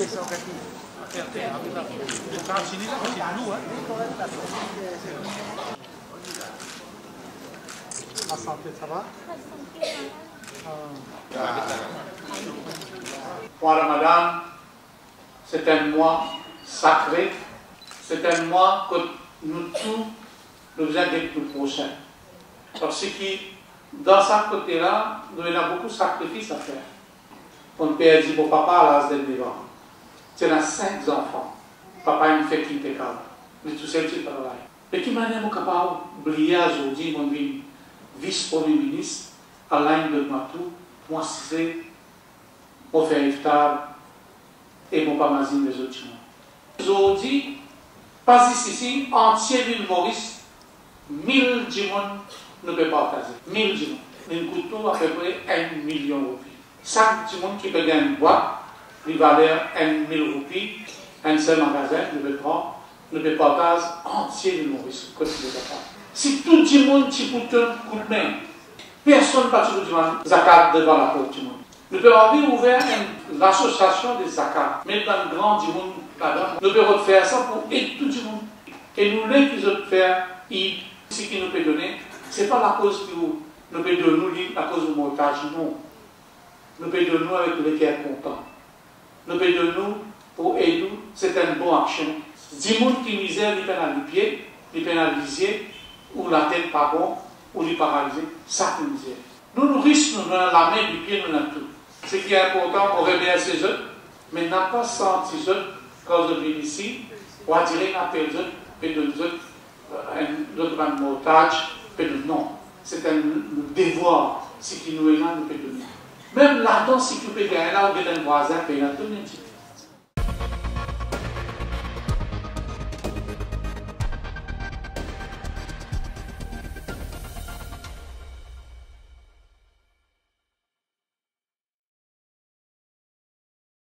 La santé, Ramadan, c'est un mois sacré, c'est un mois que nous tous, nous besoin d'être plus prochains. Parce que dans ce côté-là, nous avons beaucoup de sacrifices à faire. Mon père dit, bon papa, à l'âge d'être vivant, tu as cinq enfants. Papa, il me fait qu'il pécable. Mais tout seul, tu travailles. Mais qui manière est capable d'oublier aujourd'hui, mon vice-premier ministre, Alain de Matou, moi, c'est mon frère iftar et mon pamazine des autres Aujourd'hui, pas ici, entier l'île Maurice, 1000 djimons ne peut pas partager. 1000 djimons. Nous coûtons à peu près 1 million de roupies. Chaque djimon qui peut gagner une valeur 1 000 roupies, un seul magasin, ne peut prendre, ne peut partager entier l'île Maurice. Si tout le monde qui coûte un de main, personne ne peut pas zakat devant la porte du monde. Nous pouvons ouvert l'association des zakat, mais dans le grand du monde nous pouvons faire ça pour aider tout le monde. Et nous, les qui veulent faire, ce qui nous peut donner, ce n'est pas la cause que nous, pouvons donner, la cause du montage, non. Nous pouvons donner avec le cœur Nous pouvons donner pour aider, c'est une bonne action. Misère, il pénalise les pieds, il pénalise ou la tête pas bon, ou les paralyser, ça qui misère. Nous dans la main du pied, nous avons tout. Ce qui est important pour réveiller ces autres, mais n'a pas senti autres quand je viens ici, ou à dire un appel de autres, un autre de non. C'est un devoir, ce qui nous est là, nous. Même là-dedans, si tu peux gagner là, ou un